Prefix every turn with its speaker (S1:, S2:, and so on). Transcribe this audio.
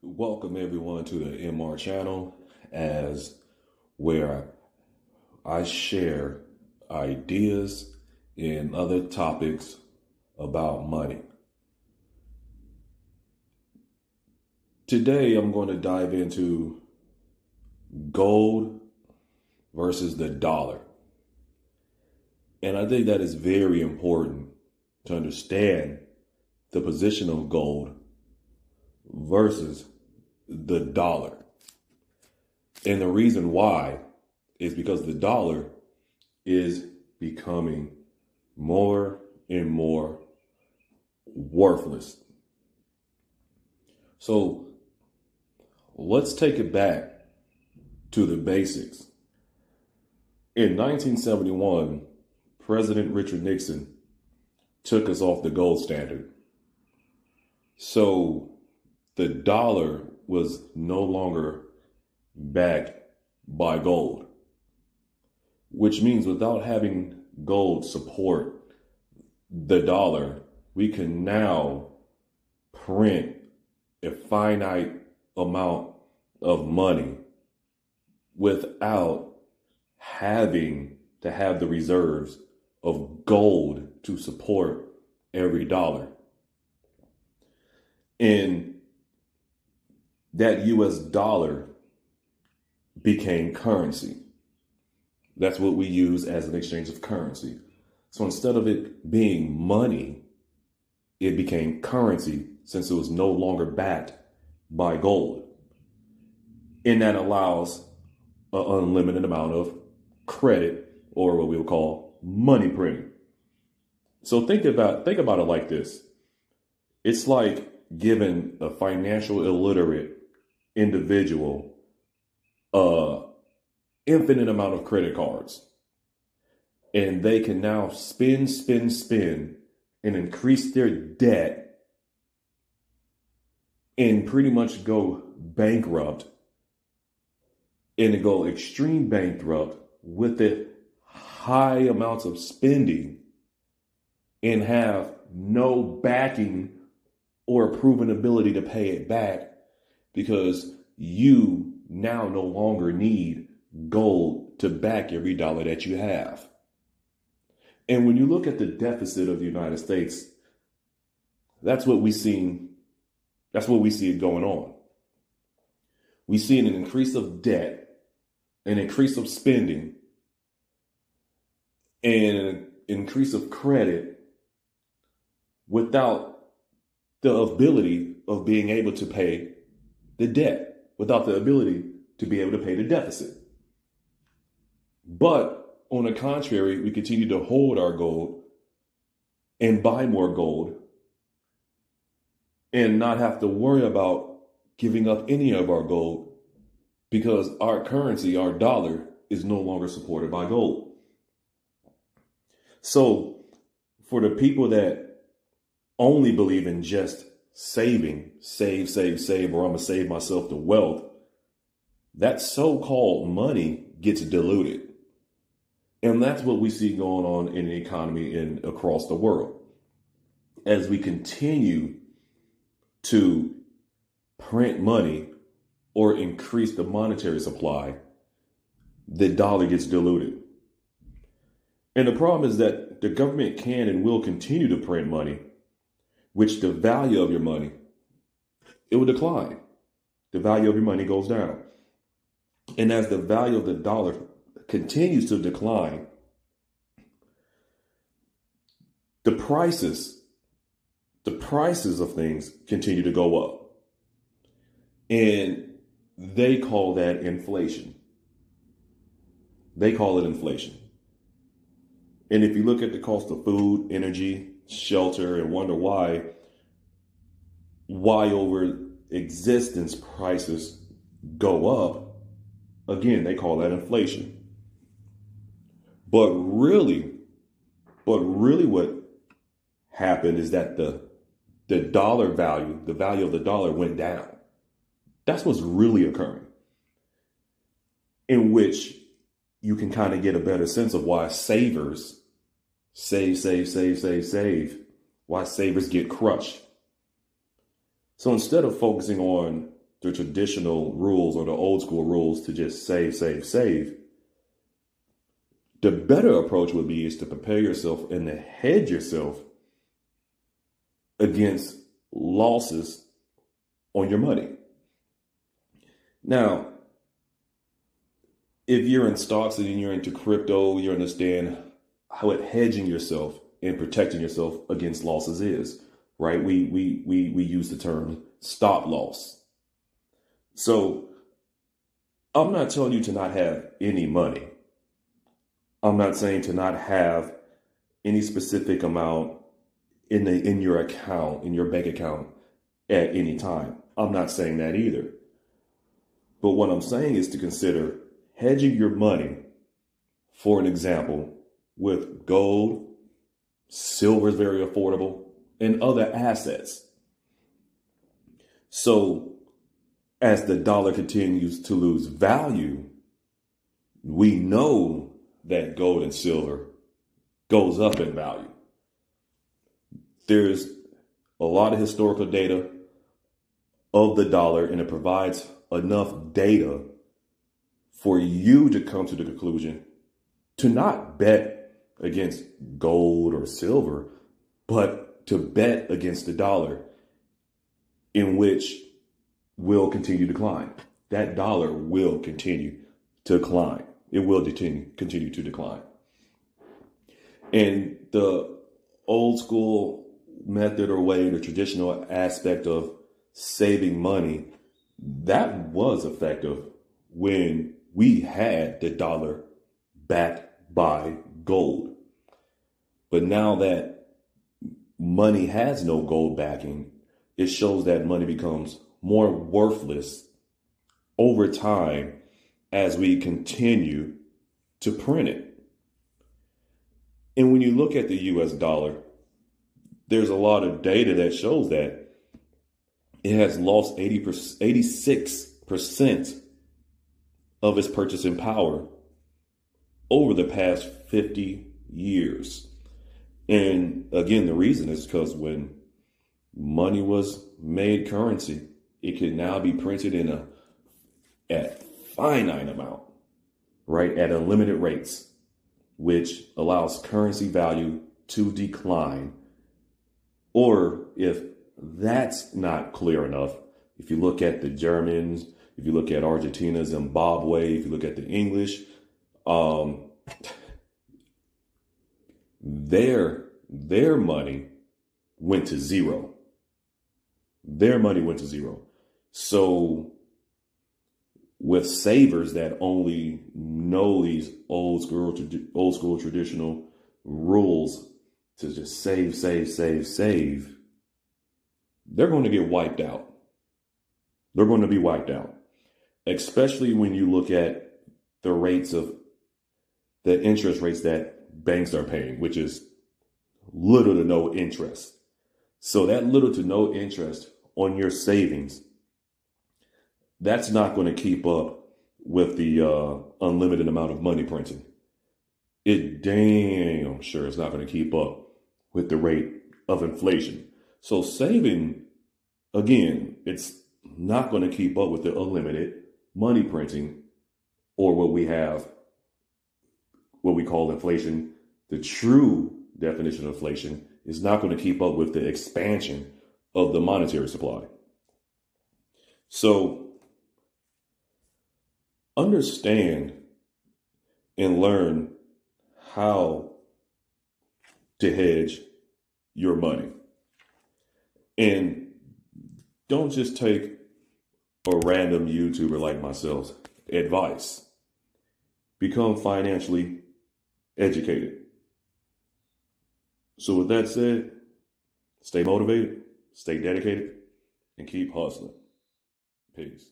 S1: Welcome everyone to the MR channel as where I share ideas and other topics about money. Today I'm going to dive into gold versus the dollar. And I think that is very important to understand the position of gold versus the dollar. And the reason why is because the dollar is becoming more and more worthless. So let's take it back to the basics. In 1971, President Richard Nixon took us off the gold standard. So the dollar was no longer backed by gold, which means without having gold support the dollar, we can now print a finite amount of money without having to have the reserves of gold to support every dollar. And that US dollar became currency. That's what we use as an exchange of currency. So instead of it being money, it became currency since it was no longer backed by gold. And that allows an unlimited amount of credit or what we'll call money printing. So think about think about it like this. It's like giving a financial illiterate individual a infinite amount of credit cards. And they can now spin spin spin and increase their debt and pretty much go bankrupt and go extreme bankrupt with the high amounts of spending and have no backing or proven ability to pay it back because you now no longer need gold to back every dollar that you have. And when you look at the deficit of the United States, that's what we see. That's what we see it going on. We see an increase of debt an increase of spending, and an increase of credit without the ability of being able to pay the debt, without the ability to be able to pay the deficit. But on the contrary, we continue to hold our gold and buy more gold and not have to worry about giving up any of our gold because our currency, our dollar, is no longer supported by gold. So, for the people that only believe in just saving, save, save, save, or I'm going to save myself the wealth, that so called money gets diluted. And that's what we see going on in the economy and across the world. As we continue to print money or increase the monetary supply, the dollar gets diluted. And the problem is that the government can and will continue to print money, which the value of your money, it will decline. The value of your money goes down. And as the value of the dollar continues to decline, the prices, the prices of things continue to go up. And they call that inflation. They call it inflation. And if you look at the cost of food, energy, shelter, and wonder why, why over existence prices go up, again, they call that inflation. But really, but really what happened is that the the dollar value, the value of the dollar went down. That's what's really occurring. In which you can kind of get a better sense of why savers save, save, save, save, save, why savers get crushed. So instead of focusing on the traditional rules or the old school rules to just save, save, save. The better approach would be is to prepare yourself and to hedge yourself against losses on your money. Now, if you're in stocks and you're into crypto, you understand how it hedging yourself and protecting yourself against losses is, right? We we we we use the term stop loss. So I'm not telling you to not have any money. I'm not saying to not have any specific amount in the in your account, in your bank account at any time. I'm not saying that either. But what I'm saying is to consider hedging your money, for an example, with gold, silver is very affordable, and other assets. So as the dollar continues to lose value, we know that gold and silver goes up in value. There's a lot of historical data of the dollar, and it provides enough data for you to come to the conclusion to not bet against gold or silver, but to bet against the dollar, in which will continue to decline. That dollar will continue to decline. It will continue continue to decline. And the old school method or way, the traditional aspect of saving money, that was effective when we had the dollar backed by gold. But now that money has no gold backing, it shows that money becomes more worthless over time as we continue to print it. And when you look at the US dollar, there's a lot of data that shows that it has lost 80 86% of its purchasing power over the past 50 years. And again, the reason is because when money was made currency, it could now be printed in a at finite amount, right? At unlimited rates, which allows currency value to decline. Or if that's not clear enough, if you look at the Germans, if you look at Argentina, Zimbabwe, if you look at the English, um, their their money went to zero. Their money went to zero. So with savers that only know these old school old school traditional rules to just save, save, save, save, they're going to get wiped out. They're going to be wiped out, especially when you look at the rates of the interest rates that banks are paying, which is little to no interest. So that little to no interest on your savings that's not going to keep up with the uh, unlimited amount of money printing. It damn sure is not going to keep up with the rate of inflation. So saving, again, it's not going to keep up with the unlimited money printing or what we have, what we call inflation. The true definition of inflation is not going to keep up with the expansion of the monetary supply. So understand and learn how to hedge your money. And don't just take a random YouTuber like myself's advice. Become financially educated. So, with that said, stay motivated, stay dedicated, and keep hustling. Peace.